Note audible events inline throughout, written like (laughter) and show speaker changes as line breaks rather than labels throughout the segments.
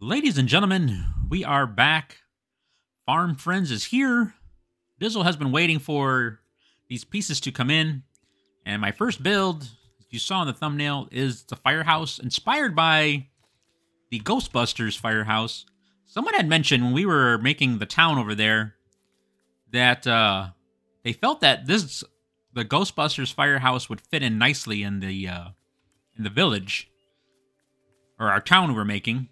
Ladies and gentlemen, we are back. Farm Friends is here. Dizzle has been waiting for these pieces to come in. And my first build, you saw in the thumbnail, is the firehouse inspired by the Ghostbusters firehouse. Someone had mentioned when we were making the town over there that uh, they felt that this the Ghostbusters firehouse would fit in nicely in the uh, in the village or our town we were making.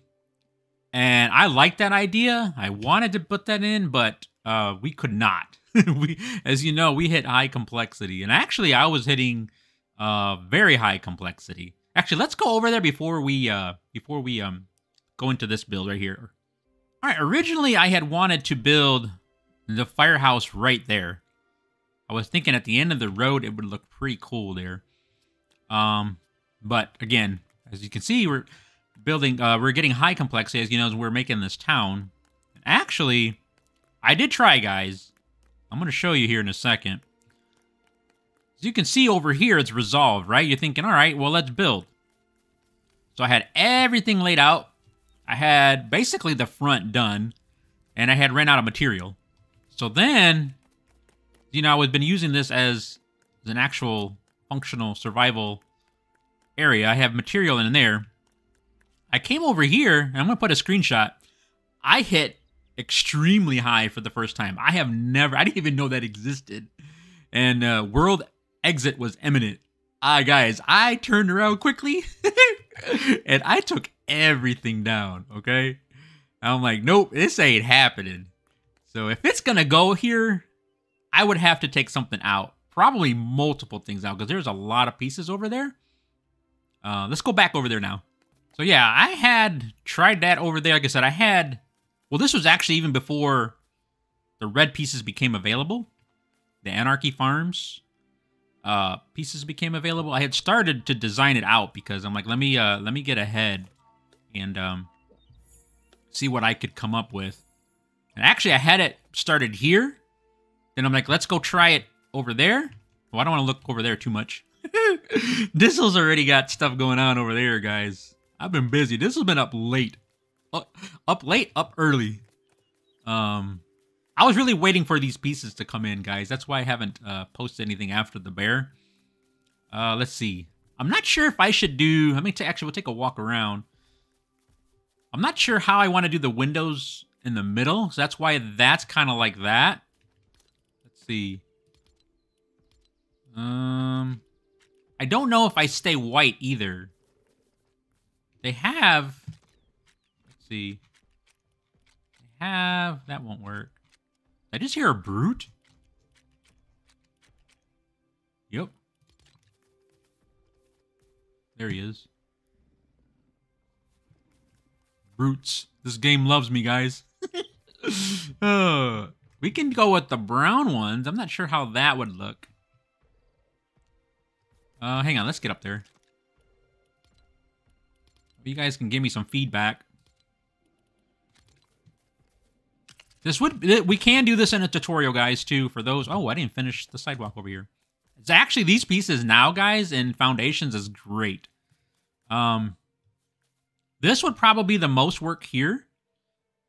And I liked that idea. I wanted to put that in, but uh, we could not. (laughs) we, as you know, we hit high complexity, and actually, I was hitting uh, very high complexity. Actually, let's go over there before we uh, before we um go into this build right here. All right, originally I had wanted to build the firehouse right there. I was thinking at the end of the road it would look pretty cool there. Um, but again, as you can see, we're building, uh, we're getting high complexity, as you know, as we're making this town. Actually, I did try, guys. I'm going to show you here in a second. As you can see over here, it's resolved, right? You're thinking, all right, well, let's build. So I had everything laid out. I had basically the front done, and I had ran out of material. So then, you know, I've been using this as an actual functional survival area. I have material in there. I came over here, and I'm going to put a screenshot. I hit extremely high for the first time. I have never, I didn't even know that existed. And uh, world exit was imminent. Ah, guys, I turned around quickly (laughs) and I took everything down, okay? I'm like, nope, this ain't happening. So if it's going to go here, I would have to take something out. Probably multiple things out because there's a lot of pieces over there. Uh, let's go back over there now. So yeah, I had tried that over there. Like I said, I had... Well, this was actually even before the red pieces became available. The Anarchy Farms uh, pieces became available. I had started to design it out because I'm like, let me uh, let me get ahead and um, see what I could come up with. And actually, I had it started here. Then I'm like, let's go try it over there. Well, I don't want to look over there too much. (laughs) Dizzle's already got stuff going on over there, guys. I've been busy. This has been up late. Up, up late, up early. Um, I was really waiting for these pieces to come in, guys. That's why I haven't uh, posted anything after the bear. Uh, let's see. I'm not sure if I should do... Let me actually, we'll take a walk around. I'm not sure how I want to do the windows in the middle. So that's why that's kind of like that. Let's see. Um, I don't know if I stay white either. They have... Let's see. They have... That won't work. I just hear a brute? Yep. There he is. Brutes. This game loves me, guys. (laughs) uh, we can go with the brown ones. I'm not sure how that would look. Uh, hang on. Let's get up there you guys can give me some feedback. This would we can do this in a tutorial, guys, too. For those, oh, I didn't finish the sidewalk over here. It's actually these pieces now, guys, and foundations is great. Um, this would probably be the most work here,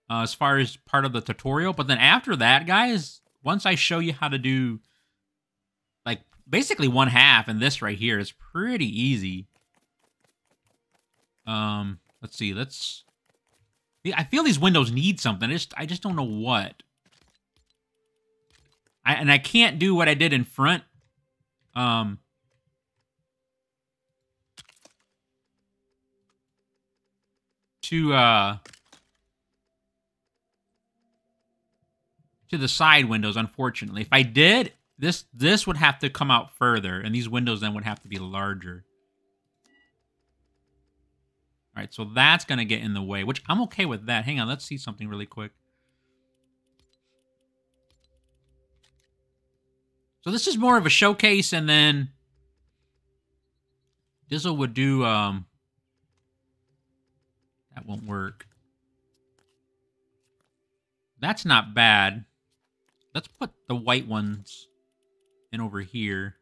uh, as far as part of the tutorial. But then after that, guys, once I show you how to do, like basically one half, and this right here is pretty easy. Um, let's see. Let's. I feel these windows need something. I just, I just don't know what. I, and I can't do what I did in front. Um. To uh. To the side windows, unfortunately. If I did, this this would have to come out further, and these windows then would have to be larger. All right, so that's going to get in the way, which I'm okay with that. Hang on, let's see something really quick. So this is more of a showcase, and then Dizzle would do, um, that won't work. That's not bad. Let's put the white ones in over here.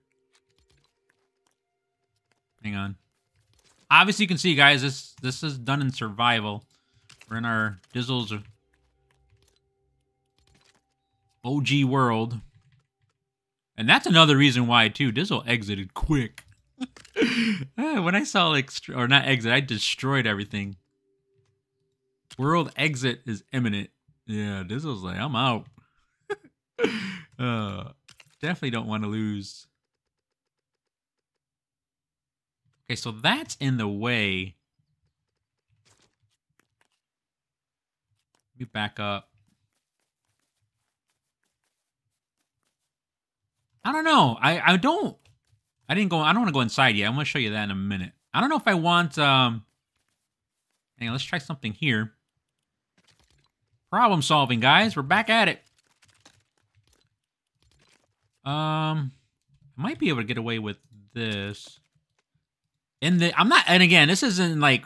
Hang on obviously you can see guys this this is done in survival We're in our Dizzle's OG world. And that's another reason why, too. Dizzle exited quick. (laughs) when I saw, like, or not exit, I destroyed everything. World exit is imminent. Yeah, Dizzle's like, I'm out. (laughs) uh, definitely don't want to lose. Okay, so that's in the way. Let me back up. I don't know. I, I don't. I didn't go. I don't want to go inside yet. I'm going to show you that in a minute. I don't know if I want. Um, hang on, let's try something here. Problem solving, guys. We're back at it. Um, I might be able to get away with this. In the, I'm not, and again, this isn't like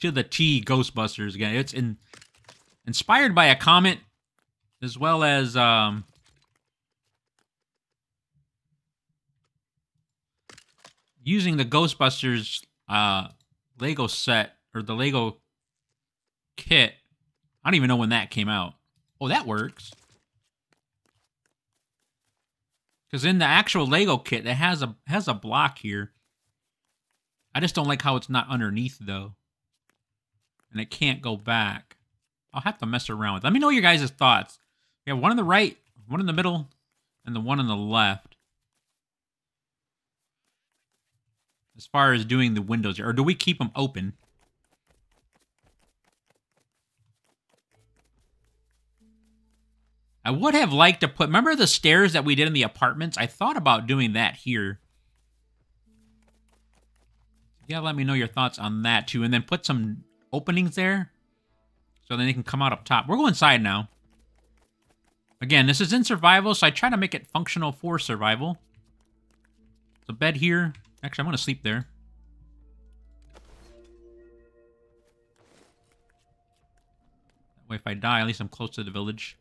to the T Ghostbusters again. It's in inspired by a comet as well as um using the Ghostbusters uh Lego set or the Lego kit. I don't even know when that came out. Oh, that works. Because in the actual Lego kit, it has a has a block here. I just don't like how it's not underneath though. And it can't go back. I'll have to mess around with. it. Let me know your guys' thoughts. We have one on the right, one in the middle, and the one on the left. As far as doing the windows, or do we keep them open? I would have liked to put, remember the stairs that we did in the apartments? I thought about doing that here. Yeah, let me know your thoughts on that too. And then put some openings there. So then they can come out up top. We'll go inside now. Again, this is in survival, so I try to make it functional for survival. The bed here. Actually, I'm going to sleep there. That way if I die, at least I'm close to the village.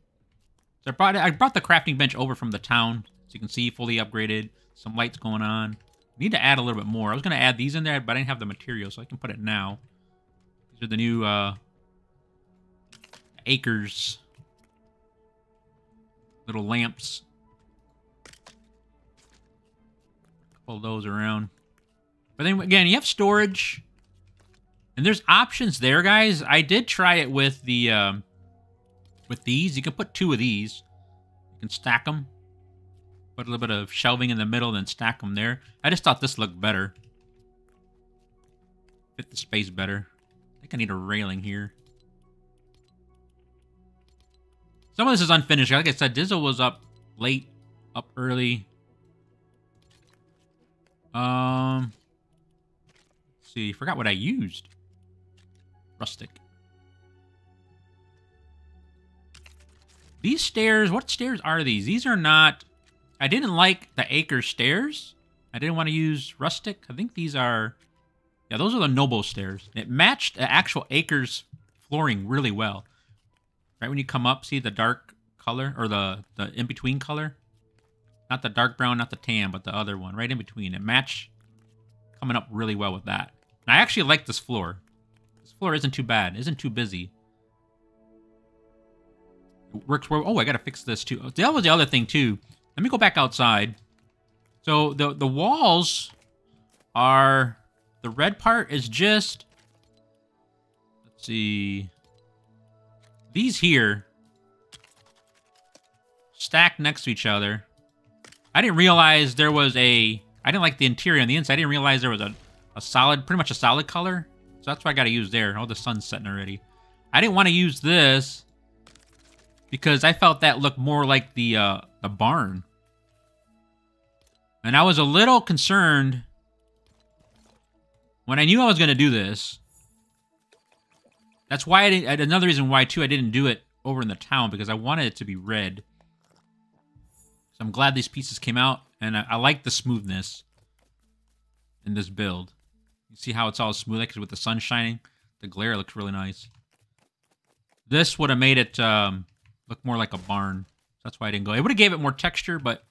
So I brought I brought the crafting bench over from the town, so you can see fully upgraded. Some lights going on. Need to add a little bit more. I was gonna add these in there, but I didn't have the material, so I can put it now. These are the new uh, acres little lamps. Pull those around. But then again, you have storage. And there's options there, guys. I did try it with the um, with these. You can put two of these. You can stack them. Put a little bit of shelving in the middle, then stack them there. I just thought this looked better. Fit the space better. I think I need a railing here. Some of this is unfinished. Like I said, Dizzle was up late, up early. Um, see, forgot what I used. Rustic. These stairs, what stairs are these? These are not... I didn't like the acre stairs. I didn't want to use rustic. I think these are... Yeah, those are the noble stairs. It matched the actual acres flooring really well. Right when you come up, see the dark color? Or the, the in-between color? Not the dark brown, not the tan, but the other one. Right in between. It matched coming up really well with that. And I actually like this floor. This floor isn't too bad. Isn't too busy works well. Oh, I gotta fix this too. That was the other thing too. Let me go back outside. So the the walls are the red part is just let's see these here stacked next to each other. I didn't realize there was a I didn't like the interior on the inside. I didn't realize there was a, a solid, pretty much a solid color. So that's what I got to use there. Oh, the sun's setting already. I didn't want to use this because I felt that looked more like the uh, the barn. And I was a little concerned when I knew I was going to do this. That's why I didn't. Another reason why too I didn't do it over in the town because I wanted it to be red. So I'm glad these pieces came out, and I, I like the smoothness in this build. You see how it's all smooth because with the sun shining, the glare looks really nice. This would have made it um, Look more like a barn. That's why I didn't go. It would have gave it more texture, but...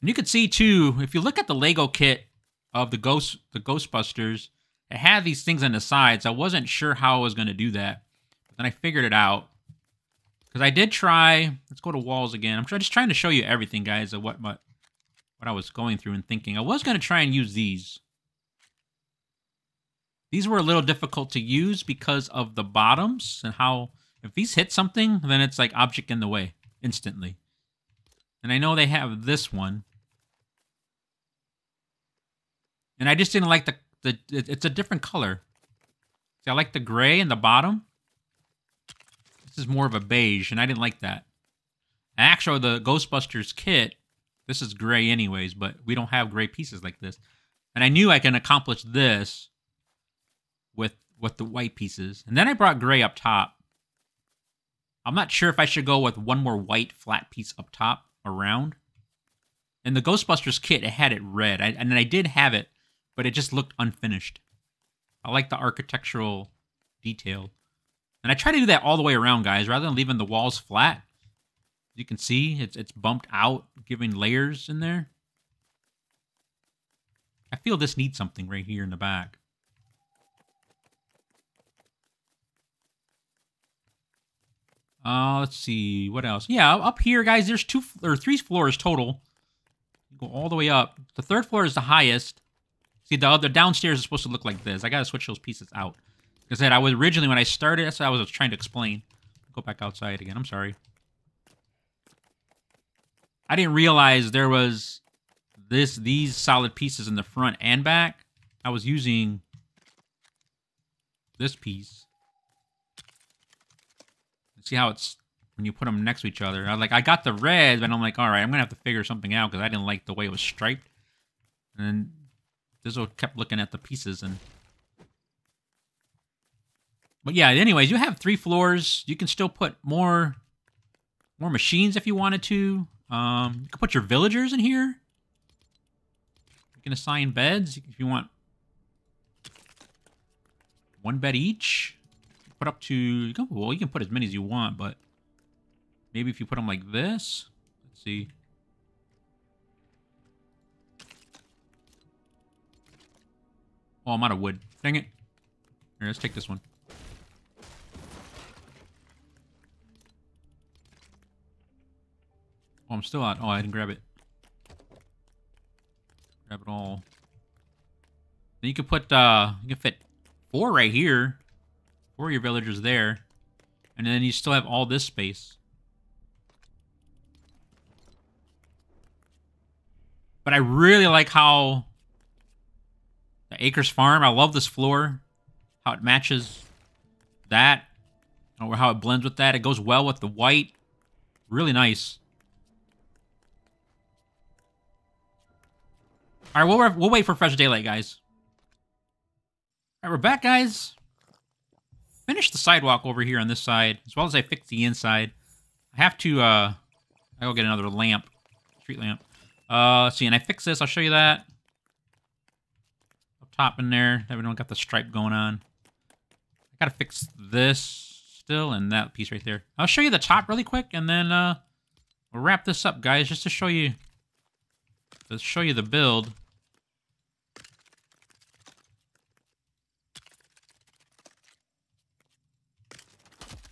And you can see, too, if you look at the Lego kit of the Ghost, the Ghostbusters, it had these things on the sides. I wasn't sure how I was going to do that. But then I figured it out. Because I did try... Let's go to walls again. I'm just trying to show you everything, guys, of what, what, what I was going through and thinking. I was going to try and use these. These were a little difficult to use because of the bottoms and how... If these hit something, then it's like object in the way instantly. And I know they have this one. And I just didn't like the the it's a different color. See, I like the gray in the bottom. This is more of a beige, and I didn't like that. Actually, the Ghostbusters kit, this is gray anyways, but we don't have gray pieces like this. And I knew I can accomplish this with with the white pieces. And then I brought gray up top. I'm not sure if I should go with one more white flat piece up top around. In the Ghostbusters kit, it had it red, I, and I did have it but it just looked unfinished. I like the architectural detail. And I try to do that all the way around, guys, rather than leaving the walls flat. You can see it's it's bumped out, giving layers in there. I feel this needs something right here in the back. Uh, let's see what else. Yeah, up here, guys. There's two or three floors total. Go all the way up. The third floor is the highest. See, the other downstairs is supposed to look like this. I gotta switch those pieces out. Like I said, I was originally, when I started, that's what I was trying to explain. Go back outside again. I'm sorry. I didn't realize there was this these solid pieces in the front and back. I was using this piece. See how it's when you put them next to each other. I like I got the red, but I'm like, all right, I'm gonna have to figure something out because I didn't like the way it was striped. And then Dizzle kept looking at the pieces and... But yeah, anyways, you have three floors. You can still put more more machines if you wanted to. Um, you can put your villagers in here. You can assign beds if you want one bed each. Put up to, well, you can put as many as you want, but maybe if you put them like this, let's see. Oh, I'm out of wood. Dang it. Here, let's take this one. Oh, I'm still out. Oh, I didn't grab it. Grab it all. Then you could put, uh, you can fit four right here. Your villagers there. And then you still have all this space. But I really like how the Acres Farm. I love this floor. How it matches that. Or how it blends with that. It goes well with the white. Really nice. All right, we'll, we'll wait for fresh daylight, guys. All right, we're back, guys. Finish the sidewalk over here on this side, as well as I fix the inside. I have to, uh, I'll get another lamp, street lamp. Uh, let's see, and I fix this. I'll show you that Up top in there. That we don't got the stripe going on. I gotta fix this still and that piece right there. I'll show you the top really quick and then uh, we'll wrap this up, guys, just to show you to show you the build.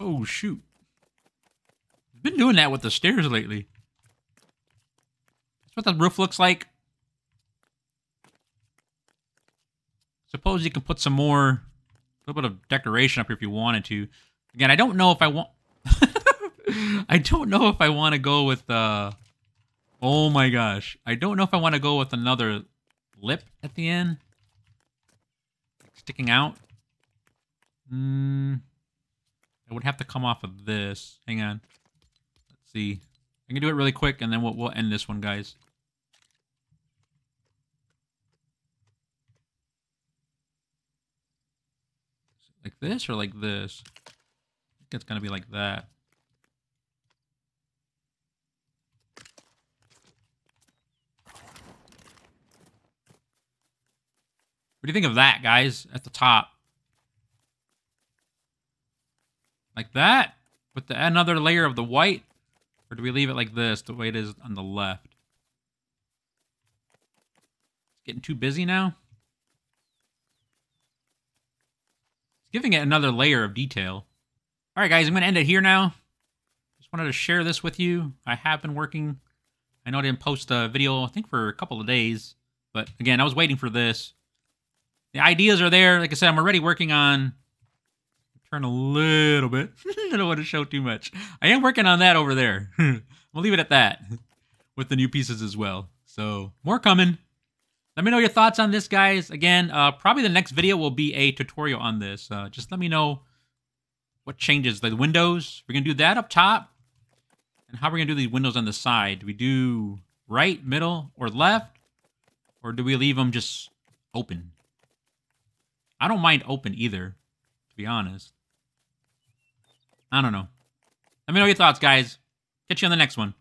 Oh shoot. Been doing that with the stairs lately. That's what the roof looks like. Suppose you can put some more, a little bit of decoration up here if you wanted to. Again, I don't know if I want, (laughs) I don't know if I want to go with, uh, oh my gosh. I don't know if I want to go with another lip at the end. Sticking out. Hmm. I would have to come off of this. Hang on. Let's see. I can do it really quick, and then we'll, we'll end this one, guys. Like this or like this? I think it's going to be like that. What do you think of that, guys, at the top? Like that? With the, another layer of the white? Or do we leave it like this, the way it is on the left? It's getting too busy now? It's giving it another layer of detail. All right, guys, I'm going to end it here now. Just wanted to share this with you. I have been working. I know I didn't post a video, I think, for a couple of days. But again, I was waiting for this. The ideas are there. Like I said, I'm already working on... Turn a little bit. (laughs) I don't want to show too much. I am working on that over there. (laughs) we'll leave it at that. (laughs) With the new pieces as well. So, more coming. Let me know your thoughts on this, guys. Again, uh, probably the next video will be a tutorial on this. Uh, just let me know what changes. The windows, we're going to do that up top. And how we're going to do these windows on the side. Do we do right, middle, or left? Or do we leave them just open? I don't mind open either, to be honest. I don't know. Let me know your thoughts, guys. Catch you on the next one.